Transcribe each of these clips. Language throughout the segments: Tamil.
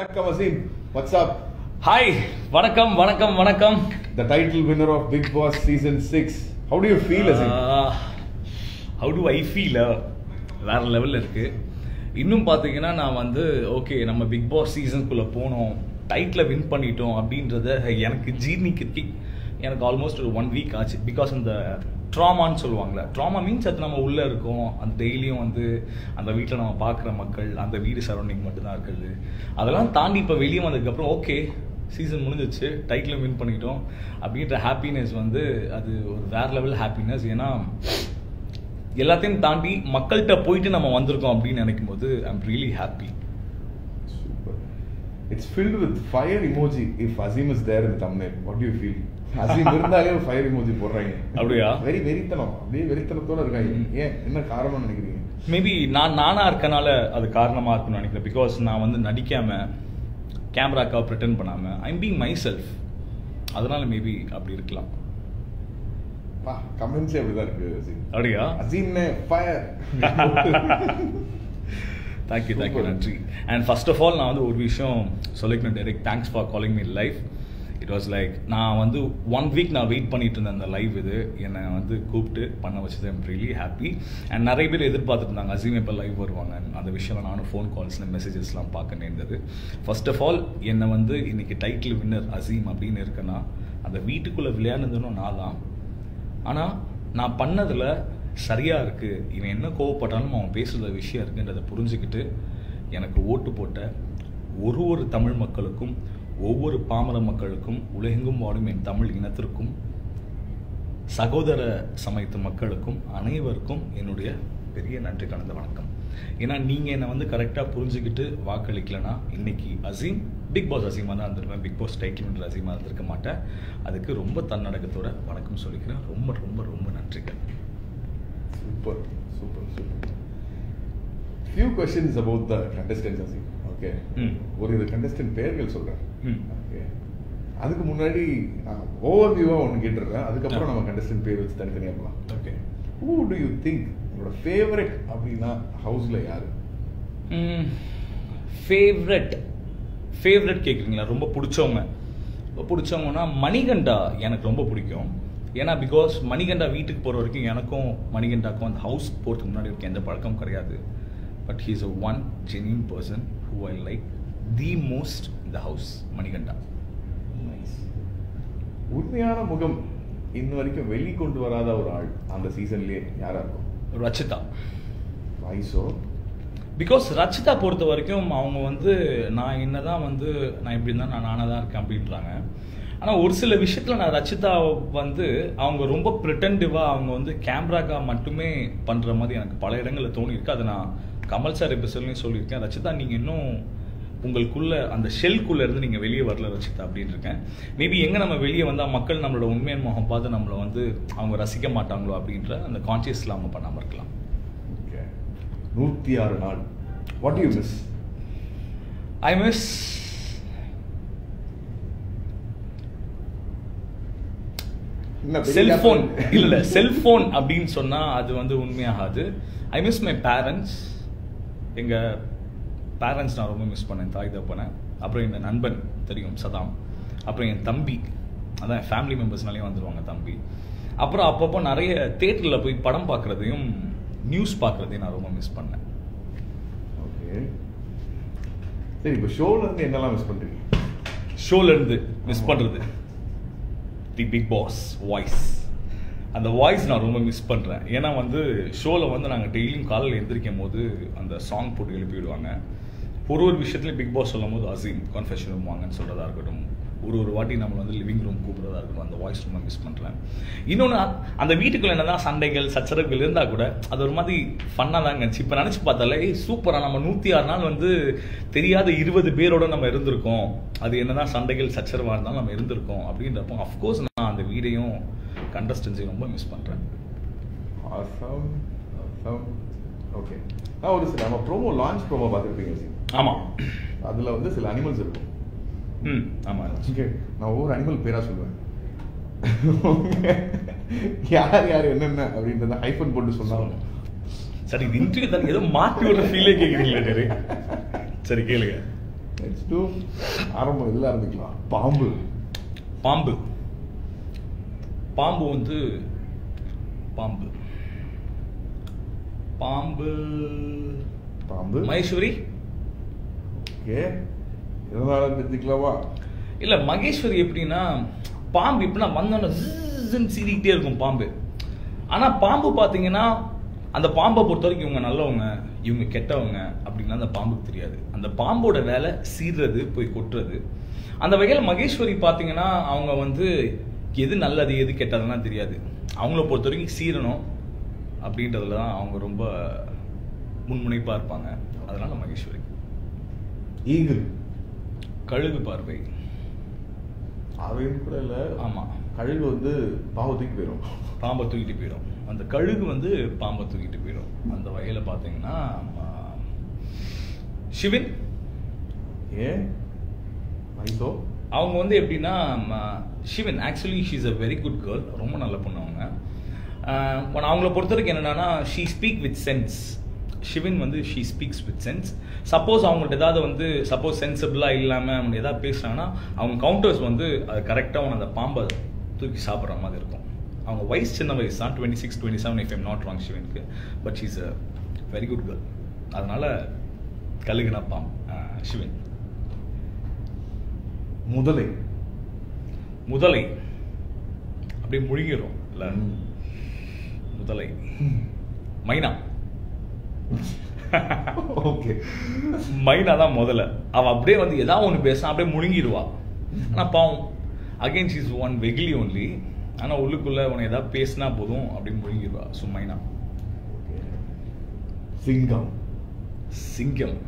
வணக்கம் அசீம். வாட்ஸ் அப் ஹாய் வணக்கம் வணக்கம் வணக்கம். The title winner of Bigg Boss season six how do you feel how do I feel வேற லெவலில் இருக்கு. இன்னும் பார்த்தீங்கன்னா நான் வந்து ஓகே நம்ம பிக் பாஸ் சீசனுக்குள்ளே போனோம். டைட்டில் வின் பண்ணிட்டோம் அப்படின்றத எனக்கு ஜீர்ணிக்கிறதுக்கு எனக்கு ஆல்மோஸ்ட் ஒரு ஒன் வீக் ஆச்சு. பிகாஸ் இந்த ட்ராமான்னு சொல்லுவாங்களே ட்ராமா மீன்ஸ் அது நம்ம உள்ளே இருக்கோம். அந்த டெய்லியும் வந்து அந்த வீட்டில் நம்ம பார்க்குற மக்கள் அந்த வீடு சரௌண்டிங் மட்டும்தான் இருக்குது. அதெல்லாம் தாண்டி இப்போ வெளியே வந்ததுக்கப்புறம் ஓகே சீசன் முடிஞ்சிச்சு டைட்டிலும் வின் பண்ணிட்டோம். அப்படின்ற ஹாப்பினஸ் வந்து அது ஒரு வேற லெவல் ஹாப்பினஸ் ஏன்னா எல்லாத்தையும் தாண்டி மக்கள்கிட்ட போயிட்டு நம்ம வந்திருக்கோம் அப்படின்னு நினைக்கும் போது I'm really happy super it's filled with fire emoji if Azeem is there in Tamil what you feel Azeem இருந்தாலே ஒரு ஃபயர் இமோஜி போடுறாங்க. அப்படியா? வெரி வெறித்தனம். அப்படியே வெறித்தனத்தோட இருக்காங்க. ஏன்? என்ன காரணம் நினைக்கிறீங்க? மேபி நான் நானா இருக்கனால அது காரணமா இருக்கும்னு நினைக்கிறேன். பிகாஸ் நான் வந்து நடிக்காம கேமராக்காக ப்ரிட்டன் பண்ணாம ஐம் பீங் மை செல்ஃப் அதனால மேபி அப்படி இருக்கலாம். பா கமெண்ட்ஸே அப்படிதான் இருக்கு அசீம் அப்படியா? அசீம்னே fire thank you thank you. நன்றி. அண்ட் ஃபர்ஸ்ட் ஆஃப் ஆல் நான் வந்து ஒரு விஷயம் சொல்லிக்கணும் direct thanks for calling me life it was like நான் வந்து ஒன் வீக் நான் வெயிட் பண்ணிட்டு இருந்தேன் அந்த லைவ் இது. என்னை வந்து கூப்பிட்டு பண்ண வச்சது. ஐம் ரியலி ஹாப்பி அண்ட் நிறைய பேர் எதிர்பார்த்துட்டு இருந்தாங்க அசீம் எப்போ லைவ் வருவாங்க. அந்த விஷயம் நானும் ஃபோன் கால்ஸில் மெசேஜஸ்லாம் பார்க்க நேர்ந்தது ஃபர்ஸ்ட் ஆஃப் ஆல் என்னை வந்து இன்னைக்கு டைட்டில் வின்னர் அசீம் அப்படின்னு இருக்கேன்னா அந்த வீட்டுக்குள்ளே விளையாடுனதுன்னு நான் தான். ஆனால் நான் பண்ணதில் சரியாக இருக்குது இவன் என்ன கோவப்பட்டாலும் அவன் பேசுகிற விஷயம் இருக்குன்றதை புரிஞ்சுக்கிட்டு எனக்கு ஓட்டு போட்ட ஒரு ஒரு தமிழ் மக்களுக்கும் ஒவ்வொரு பாமர மக்களுக்கும் உலகெங்கும் வாழும் என் தமிழ் இனத்திற்கும் சகோதர சமயத்து மக்களுக்கும் அனைவருக்கும் என்னுடைய பெரிய நன்றி கலந்த வணக்கம். ஏன்னா நீங்கள் என்னை வந்து கரெக்டாக புரிஞ்சுக்கிட்டு வாக்களிக்கலைன்னா இன்னைக்கு அசீம் பிக் பாஸ் அசீமாக தான் இருந்திருப்பேன். பிக் பாஸ் டைட்டில் அசீமாக இருந்திருக்க மாட்டேன். அதுக்கு ரொம்ப தன்னடக்கத்தோட வணக்கம் சொல்லிக்கிறேன். ரொம்ப ரொம்ப ரொம்ப நன்றிகள். Super super super few questions about the contestants Azeem. Okay. ஒரு இது கண்டஸ்டன்ட் பெயர்கள் சொல்றேன் ம். ஓகே. அதுக்கு முன்னாடி நான் ஓவர் வியூவாக ஒன்று கேட்டுடுறேன். அதுக்கப்புறம். நம்ம கண்டஸ்டன்ட் பேர் வச்சு தனித்தனியாக போகலாம் okay. Who do you think உங்களோட ஃபேவரட் அப்படின்னா ஹவுஸில் யாரு? ஃபேவரட் ஃபேவரட் கேட்குறீங்களா ரொம்ப பிடிச்சவங்க. ரொம்ப பிடிச்சவங்கன்னா மணிகண்டா எனக்கு ரொம்ப பிடிக்கும். ஏன்னா பிகாஸ் மணிகண்டா வீட்டுக்கு போகிற வரைக்கும் எனக்கும் மணிகண்டாக்கும் அந்த ஹவுஸ் போகிறதுக்கு முன்னாடி வரைக்கும் எந்த பழக்கம் கிடையாது. But he's a one genuine person who I like the most இந்த ஹவுஸ் மணிகண்டா நைஸ் உண்மையான முகம் இன்ன வரைக்கும் வெளிக்கொண்டு வராத ஒரு ஆள் அந்த சீசன்லயே யாரா இருக்கும்? ரச்சிதா. வாய்ஸோ பிகாஸ் ரச்சிதா பொறுத்த வரைக்கும் அவங்க வந்து நான் என்னதான் வந்து நான் இப்படி இருந்தால் நான் நானாக தான் இருக்கேன் அப்படின்றாங்க. ஆனால் ஒரு சில விஷயத்தில் நான் ரச்சிதா வந்து அவங்க ரொம்ப ப்ரிட்டன்டிவாக அவங்க வந்து கேமராக்காக மட்டுமே பண்ணுற மாதிரி எனக்கு பல இடங்களில் தோணியிருக்கு. அதை நான் கமல் சார் எபிசோட்லையும் சொல்லியிருக்கேன். ரச்சிதா நீங்கள் இன்னும் உங்களுக்குள்ள அந்த ஷெல்குள்ள இருந்து நீங்கள் வெளியே வரல ரச்சிதா அப்படின்னு இருக்கேன் மேபி எங்கே நம்ம வெளியே வந்தால் மக்கள் நம்மளோட உண்மையான முகம் பார்த்து நம்மளை வந்து அவங்க ரசிக்க மாட்டாங்களோ அப்படின்ற அந்த கான்சியஸில் அவங்க பண்ணாமல் இருக்கலாம். ஓகே நூற்றி ஆறு நாள் what you miss I miss cellphone இல்ல செல்போன் அப்படின்னு சொன்னா அது வந்து உண்மையாகாது. ஐ மிஸ் மை பேரண்ட்ஸ் எங்க பேரண்ட்ஸ் நான் ரொம்ப மிஸ் பண்ணேன் தாய் தப்பனை அப்புறம் என் நண்பன் தெரியும் சதாம். அப்புறம் என் தம்பி அதான் ஃபேமிலி மெம்பர்ஸ்னாலே வந்துருவாங்க தம்பி. அப்புறம் அப்பப்போ நிறைய தேட்டரில் போய் படம் பார்க்குறதையும் நியூஸ் பார்க்குறதையும் நான் ரொம்ப மிஸ் பண்ணேன். ஓகே சரி இப்போ ஷோல இருந்து என்னெல்லாம் மிஸ் பண்றீங்க? ஷோல இருந்து மிஸ் ஆமா. பண்றது. தி பிக் பாஸ் வாய்ஸ் அந்த வாய்ஸ் நான் ரொம்ப மிஸ் பண்ணுறேன் ஏன்னா வந்து ஷோவில் வந்து நாங்கள் டெய்லியும் காலையில் எழுந்திரிக்கும் போது அந்த சாங் போட்டு எழுப்பி விடுவாங்க ஒரு ஒரு விஷயத்துலையும் பிக் பாஸ் சொல்லும் போது அசீம் கான்ஃபெஷன் ரூம் வாங்கன்னு சொல்கிறதா இருக்கட்டும். ஒரு ஒரு வாட்டி நம்ம வந்து லிவிங் ரூம் கூப்பிட்றதா இருக்கட்டும். அந்த வாய்ஸ் ரொம்ப மிஸ் பண்ணுறேன் இன்னொன்று அந்த வீட்டுக்குள்ள என்னதான் சண்டைகள் சச்சரவுகள் இருந்தால் கூட அது ஒரு மாதிரி ஃபன்னாக தாங்க இருந்துச்சு. இப்போ நினச்சி பார்த்தாலே சூப்பராக நம்ம நூற்றி ஆறு நாள் வந்து தெரியாத இருபது பேரோட நம்ம இருந்திருக்கோம். அது என்ன தான் சண்டைகள் சச்சரவாக இருந்தாலும் நம்ம இருந்திருக்கோம் அப்படின்றப்போ அஃப்கோர்ஸ் நான் அந்த வீடையும் கண்டஸ்டன்ஸையும் ரொம்ப மிஸ் பண்ணுறேன் ஆசம் ஆசம் ஓகே நான் ஒரு சில நம்ம ப்ரோமோ லான்ச் ப்ரோமோ பார்த்துருப்பீங்க ஆமாம் அதில் வந்து சில அனிமல்ஸ் இருக்கும். ம் ஆமாம் நான் ஒவ்வொரு அனிமல் பேரா சொல்லுவேன். யார் யார் என்னென்ன அப்படின்றத ஹைஃபன் போட்டு சொன்னாலும். சரி இது இன்டர்வியூ தான். ஏதோ மாற்றி விடுற ஃபீலே கேட்குறீங்களே சரி. சரி கேளுங்க. லெட்ஸ் டூ ஆரம்பம் இதில் ஆரம்பிக்கலாம். பாம்பு. பாம்பு. பாம்பு வந்து பாம்பு. பாம்பு. பாம்பு? மகேஸ்வரி? ஓகே இருந்தாலும் தெரிஞ்சுக்கலாமா? இல்ல மகேஸ்வரி எப்படின்னா பாம்பு எப்படின்னா வந்தோன்னு சீறிக்கிட்டே இருக்கும் பாம்பு. ஆனா பாம்பு பாத்தீங்கன்னா அந்த பாம்பை பொறுத்த வரைக்கும் இவங்க நல்லவங்க இவங்க கெட்டவங்க அப்படின்னா அந்த பாம்புக்கு தெரியாது. அந்த பாம்போட வேலை சீர்றது போய் கொட்டுறது. அந்த வகையில் மகேஸ்வரி பார்த்தீங்கன்னா அவங்க வந்து எது நல்லது எது கெட்டதுலாம் தெரியாது. அவங்கள பொறுத்த வரைக்கும் சீரணும் அப்படின்றதுல தான் அவங்க ரொம்ப முன்முனைப்பாக இருப்பாங்க. அதனால மகேஸ்வரி. ஈகிள். கழுகு பார்வை. அவையும் கூட இல்லை. ஆமா. கழுகு வந்து பாவத்துக்கு போயிடும். பாம்பை தூக்கிட்டு போயிடும். அந்த கழுகு வந்து பாம்பை தூக்கிட்டு போயிடும். அந்த வகையில் பார்த்தீங்கன்னா சிவின் ஏன்? ஐசோ அவங்க வந்து எப்படின்னா ம, actually she is a very good girl ரொம்ப நல்ல பொண்ணு அவங்க. அவங்கள பொறுத்த வரைக்கும் என்னன்னா she speak with sense Shivin வந்து she speaks with sense suppose அவங்கள்ட்ட ஏதாவது வந்து சப்போஸ் சென்சிபிளாக இல்லாமல் அவங்க ஏதாவது பேசுனாங்கன்னா அவங்க கவுண்டர்ஸ் வந்து அது கரெக்டாக அந்த பாம்பை தூக்கி சாப்பிட்ற மாதிரி இருக்கும். அவங்க வயசு சின்ன வயசு தான் twenty six twenty seven if I'm not wrong ஷிவனுக்கு but she's a very good girl அதனால கழுகுனா பாம் ஷிவன் முதலை. முதலை. அப்படியே முழுகிரும் இல்ல? முதலை. மைனா. ஓகே. மைனா தான் முதல்ல அவ அப்படியே வந்து ஏதாவது ஒன்று பேசினா அப்படியே முழுங்கிடுவா. ஆனா பாவம் அகைன் இஸ் ஒன் வெகிலி ஒன்லி ஆனா உள்ளுக்குள்ள உன ஏதாவது பேசினா போதும் அப்படியே முழுங்கிடுவா. ஸோ மைனா. சிங்கம். சிங்கம்.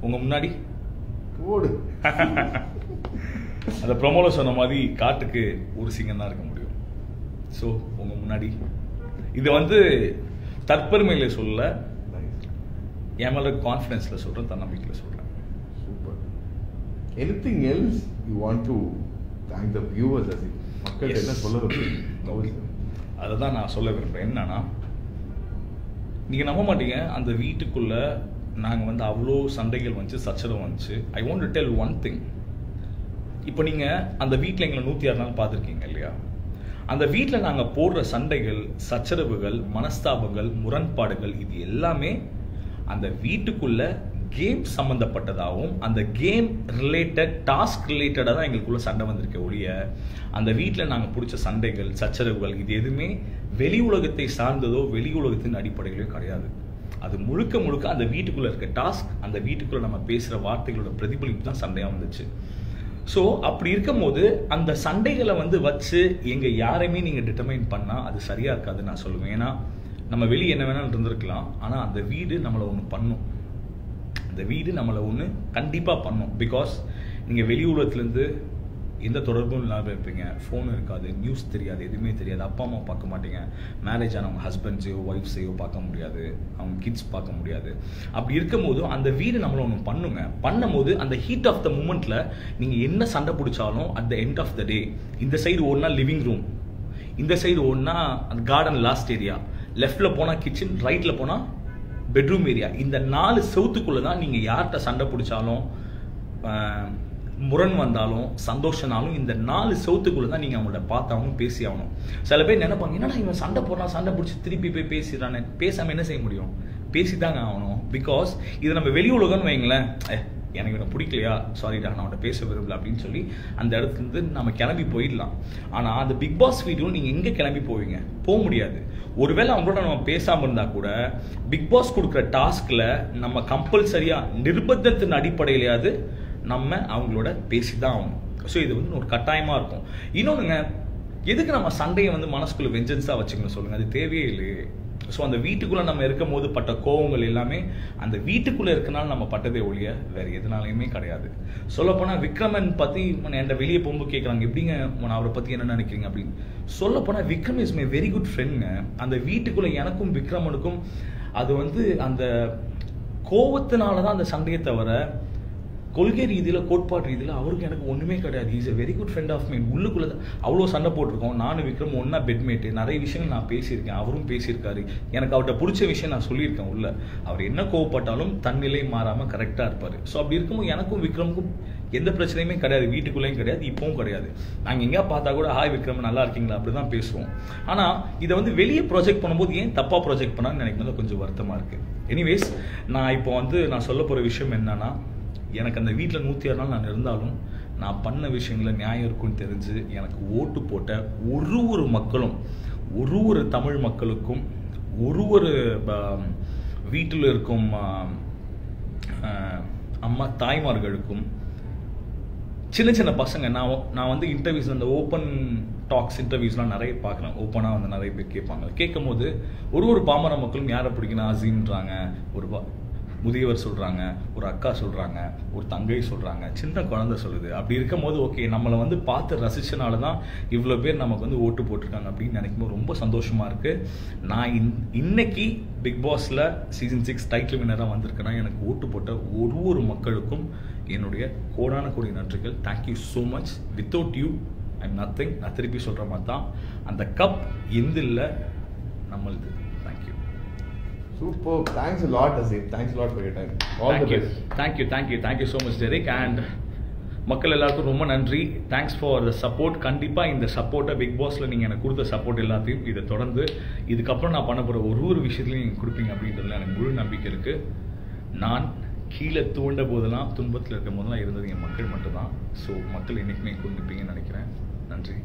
உங்க முன்னாடி? ஓடு. அந்த ப்ரொமோல சொன்ன மாதிரி காட்டுக்கு ஒரு சிங்கம் தான் இருக்க முடியும். ஸோ உங்க முன்னாடி. இது வந்து தற்பெருமையில சொல்ல என் மேல கான்ஃபிடன்ஸ்ல சொல்றேன் தன்னம்பிக்கையில சொல்றேன். Super anything else you want to thank the viewers அது மக்கள் என்ன சொல்ல அதை தான் நான் சொல்ல விரும்புகிறேன் என்னன்னா நீங்கள் நம்ப மாட்டீங்க அந்த வீட்டுக்குள்ள நாங்கள் வந்து அவ்வளோ சண்டைகள் வந்துச்சு சச்சரவு வந்துச்சு. I want to tell one thing இப்போ நீங்கள் அந்த வீட்டில் எங்களை நூற்றி ஆறு நாள் பார்த்துருக்கீங்க இல்லையா? அந்த வீட்டில் நாங்கள் போடுற சண்டைகள் சச்சரவுகள் மனஸ்தாபங்கள் முரண்பாடுகள் இது எல்லாமே அந்த வீட்டுக்குள்ள கேம் சம்மந்தப்பட்டதாகவும் அந்த கேம் ரிலேட்டட் டாஸ்க் ரிலேட்டடாக தான் எங்களுக்குள்ள சண்டை வந்திருக்க ஒழிய அந்த வீட்டில் நாங்கள் பிடிச்ச சண்டைகள் சச்சரவுகள் இது எதுவுமே வெளி உலகத்தை சார்ந்ததோ வெளி உலகத்தின் அடிப்படையிலோ கிடையாது. அது முழுக்க முழுக்க அந்த வீட்டுக்குள்ளே இருக்க டாஸ்க் அந்த வீட்டுக்குள்ள நம்ம பேசுகிற வார்த்தைகளோட பிரதிபலிப்பு தான் சண்டையாக வந்துச்சு. ஸோ அப்படி இருக்கும் போது அந்த சண்டைகளை வந்து வச்சு எங்கள் யாரையுமே நீங்கள் டிட்டர்மைன் பண்ணால் அது சரியாக இருக்காதுன்னு நான் சொல்லுவேன். ஏன்னா நம்ம வெளியே என்ன வேணாலும் இருந்திருக்கலாம். ஆனால் அந்த வீடு நம்மளை ஒன்று பண்ணும். அந்த வீடு நம்மளை ஒன்று கண்டிப்பாக பண்ணும். பிகாஸ் நீங்கள் வெளி உலகத்துலேருந்து எந்த தொடர்பும் இல்லாமல் இருப்பீங்க. ஃபோன் இருக்காது நியூஸ் தெரியாது எதுவுமே தெரியாது. அப்பா அம்மா பார்க்க மாட்டீங்க. மேரேஜ் ஆனவங்க ஹஸ்பண்ட்ஸையோ ஒய்ஃப்ஸையோ பார்க்க முடியாது. அவங்க கிட்ஸ் பார்க்க முடியாது. அப்படி இருக்கும்போது அந்த வீடு நம்மளை ஒன்று பண்ணுங்க. பண்ணும்போது அந்த ஹீட் ஆஃப் த மூமெண்ட்ல நீங்கள் என்ன சண்டை பிடிச்சாலும் at the end of the day இந்த சைடு ஒன்றா லிவிங் ரூம் இந்த சைடு ஒன்றா அந்த கார்டன் லாஸ்ட் ஏரியா லெஃப்டில் போனால் கிச்சன் ரைட்டில் போனால் பெட்ரூம் ஏரியா இந்த நாலு சவுத்துக்குள்ளே தான் நீங்கள் யார்கிட்ட சண்டை பிடிச்சாலும் முரண் வந்தாலும் சந்தோஷனாலும் இந்த நாலு செவுத்துக்குள்ள தான் நீங்கள் அவங்கள பார்த்தாகணும் பேசி ஆகணும் சில பேர் நினைப்பாங்க என்னடா இவன் சண்டை போடுறான் சண்டை பிடிச்சி திருப்பி போய் பேசிடுறானே? பேசாம என்ன செய்ய முடியும்? பேசி தாங்க ஆகணும். பிகாஸ் இது நம்ம வெளி உலகம்னு வைங்களேன் எனக்கு இவனை பிடிக்கலையா? சாரிடா நான் அவன்கிட்ட பேச விரும்பல அப்படின்னு சொல்லி அந்த இடத்துல இருந்து நம்ம கிளம்பி போயிடலாம். ஆனால் அந்த பிக் பாஸ் வீடியோ நீங்கள் எங்கே கிளம்பி போவீங்க? போக முடியாது. ஒருவேளை அவங்களோட நம்ம பேசாமல் இருந்தால் கூட பிக் பாஸ் கொடுக்குற டாஸ்கில் நம்ம கம்பல்சரியாக நிர்பந்தத்தின் அடிப்படையிலையாவது நம்ம அவங்களோட பேசி தான் ஆகணும். ஸோ இது வந்து ஒரு கட்டாயமாக இருக்கும். இன்னொன்றுங்க எதுக்கு நம்ம சண்டையை வந்து மனசுக்குள்ள வெஞ்சன்ஸாக வச்சுக்கணும் சொல்லுங்கள் அது தேவையே இல்லையே. ஸோ அந்த வீட்டுக்குள்ளே நம்ம இருக்கும் போது பட்ட கோவங்கள் எல்லாமே அந்த வீட்டுக்குள்ளே இருக்கனால நம்ம பட்டதே ஒழிய வேறு எதுனாலையுமே கிடையாது. சொல்லப்போனால் விக்ரமன் பற்றி என்கிட்ட வெளியே போகும்போது கேட்குறாங்க எப்படிங்க நான் அவரை பற்றி என்ன நினைக்கிறீங்க? அப்படின்னு. சொல்லப்போனால் Vikram is my very good ஃப்ரெண்டுங்க அந்த வீட்டுக்குள்ளே எனக்கும் விக்ரமனுக்கும் அது வந்து அந்த கோவத்தினால தான் அந்த சண்டையை தவிர கொள்கை ரீதியில் கோட்பாடு ரீதியில் அவருக்கு எனக்கு ஒன்றுமே கிடையாது. Is a very good friend of mine உள்ளுக்குள்ளே தான் அவ்வளோ சண்டை போட்டிருக்கோம். நானும் விக்ரம் ஒன்றா பெட்மேட்டு நிறைய விஷயங்கள் நான் பேசியிருக்கேன். அவரும் பேசியிருக்காரு. எனக்கு அவர்கிட்ட பிடிச்ச விஷயம் நான் சொல்லியிருக்கேன் உள்ள. அவர் என்ன கோவப்பட்டாலும் தன்னிலை மாறாமல் கரெக்டாக இருப்பார். ஸோ அப்படி இருக்கும்போது எனக்கும் விக்ரமுக்கும் எந்த பிரச்சனையுமே கிடையாது. வீட்டுக்குள்ளேயும் கிடையாது. இப்பவும் கிடையாது. நாங்கள் எங்கேயா பார்த்தா கூட ஹாய் விக்ரம் நல்லா இருக்கீங்களா? அப்படி தான் பேசுவோம். ஆனால் இதை வந்து வெளியே ப்ரொஜெக்ட் பண்ணும்போது ஏன் தப்பாக ப்ரொஜெக்ட் பண்ணான்னு நினைக்கும் கொஞ்சம் வருத்தமாக இருக்குது எனிவேஸ் நான் இப்போ வந்து நான் சொல்ல போகிற விஷயம் என்னன்னா எனக்கு அந்த வீட்டில் நூற்றி ஆறு நாள் நான் இருந்தாலும் நான் பண்ண விஷயங்களில் நியாயம் இருக்குன்னு தெரிஞ்சு எனக்கு ஓட்டு போட்ட ஒரு ஒரு மக்களும் ஒரு ஒரு தமிழ் மக்களுக்கும் ஒரு ஒரு வீட்டில் இருக்கும் அம்மா தாய்மார்களுக்கும் சின்ன சின்ன பசங்க நான் நான் வந்து இன்டர்வியூஸ் அந்த ஓப்பன் டாக்ஸ் இன்டர்வியூஸ்லாம் நிறைய பார்க்குறேன். ஓப்பனாக வந்து நிறைய பேர் கேட்பாங்க. கேட்கும் போது ஒரு ஒரு பாமர மக்களும் யாரை பிடிக்கணும் அசீம்ன்றாங்க ஒரு முதியவர் சொல்கிறாங்க ஒரு அக்கா சொல்கிறாங்க ஒரு தங்கை சொல்கிறாங்க சின்ன குழந்தை சொல்லுது. அப்படி இருக்கும்போது ஓகே நம்மளை வந்து பார்த்து ரசிச்சனால தான் இவ்வளோ பேர் நமக்கு வந்து ஓட்டு போட்டிருக்காங்க அப்படின்னு நினைக்கும் போது ரொம்ப சந்தோஷமாக இருக்குது நான் இன் இன்னைக்கு பிக் பாஸில் சீசன் சிக்ஸ் டைட்டில் வினராக வந்திருக்கேன்னா எனக்கு ஓட்டு போட்ட ஒரு ஒரு மக்களுக்கும் என்னுடைய கோடான கோடி நன்றிகள். Thank you so much without you I'm nothing நான் திருப்பி சொல்கிற மாதிரி தான். அந்த கப் எந்த இல்லை நம்மளுது Super. Thanks a lot, Azim. Thanks a lot for your time. All the thank you best. Thank you thank you thank you so much Derek and மக்கள் எல்லாருக்கும் ரொம்ப நன்றி. தேங்க்ஸ் ஃபார் த சப்போர்ட் கண்டிப்பாக இந்த சப்போர்ட்டை பிக் பாஸில் நீங்கள் எனக்கு கொடுத்த சப்போர்ட் எல்லாத்தையும் இதை தொடர்ந்து இதுக்கப்புறம் நான் பண்ண போகிற ஒரு ஒரு விஷயத்துலையும் நீங்கள் கொடுப்பீங்க அப்படின்றதுல எனக்கு முழு நம்பிக்கை இருக்குது நான் கீழே தூண்ட போதெல்லாம் துன்பத்தில் இருக்கும் போதெல்லாம் இருந்தது என் மக்கள் மட்டும்தான். ஸோ மக்கள் என்றைக்குமே கொண்டு நிற்பீங்கன்னு நினைக்கிறேன். நன்றி.